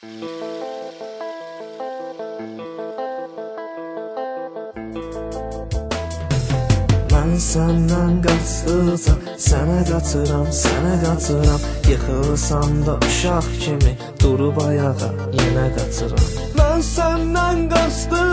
Mən səndən qaçdıqca sənə qaçıram, sənə qaçıram Yıxılsam da uşaq kimi durub ayağa yenə qaçıram Mən səndən qaçdıqca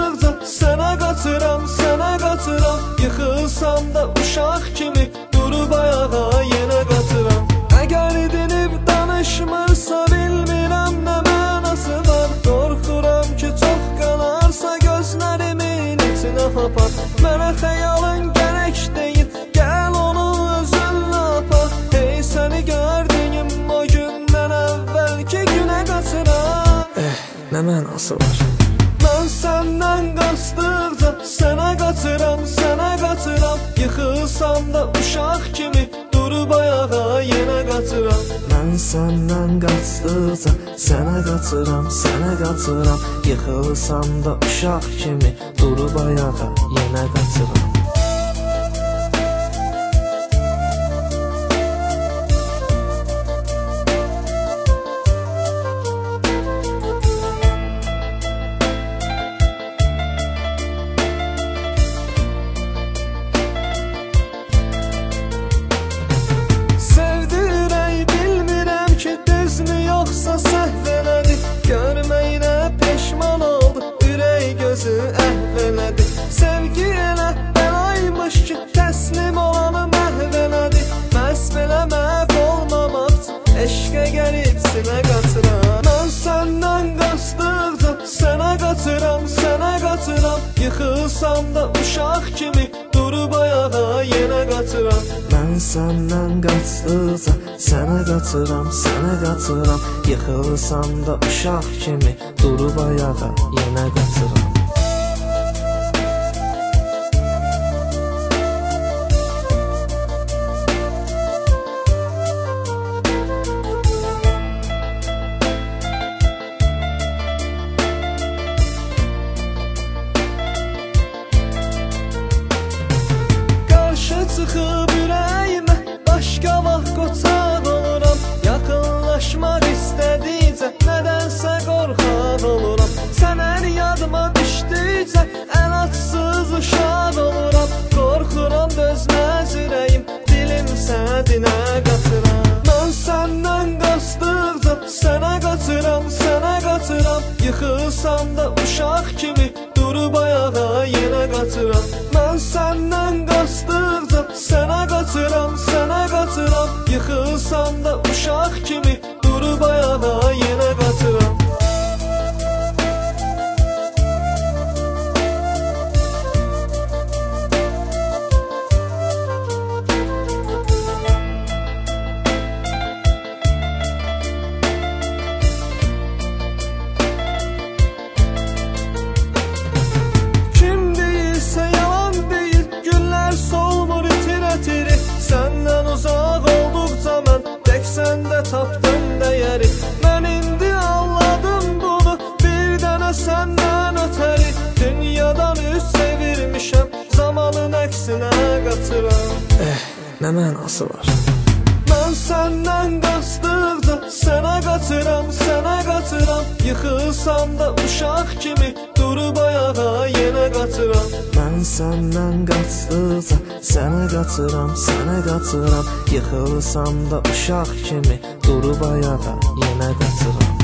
hapar Mənə xəyalın gərək deyil Gəl onu özünlə apar Hey səni gördüyüm o gündən əvvəlki günə qaçıram Eh, nə mənası var? Mən səndən qaçdıqca səndən qaçdıqca sənə qaçıram, sənə qaçıram Yıxılsam da uşaq kimi durub ayağa yenə qaçıram Yıxılsam da uşaq kimi durub ayağa yenə qaçıram Mən səndən qaçdıqca sənə qaçıram, sənə qaçıram Yıxılsam da uşaq kimi durub ayağa yenə qaçıram Çıxıb ürəyimə Başqa vaxt qoçaq oluram Yaxınlaşmaq istədikcə Nədənsə qorxaq oluram. Sən hər yadıma düşdükcə Ən atsız uşaq oluram. Qorxuram dözməz ürəyim Dilim sənə dinə qaçıram Mən səndən qaçdıqca Sənə qaçıram, sənə qaçıram Yıxılsam da uşaq qaçıram Yıxılsam da uşaq kimi səndə tapdım dəyəri Mən indi anladım bunu. Bir dənə səndən ötəri Dünyadan üz çevirmişəm Zamanın əksinə qaçıram Eh, nə mənası var? Mən səndən qaçdıqca sənə qaçıram, sənə qaçıram Yıxılsam da uşaq kimi ayağa yenə qaçıram Mən səndən qaçdıqca sənə qaçıram, sənə qaçıram Yıxılsam da uşaq kimi durub ayağa yenə qaçıram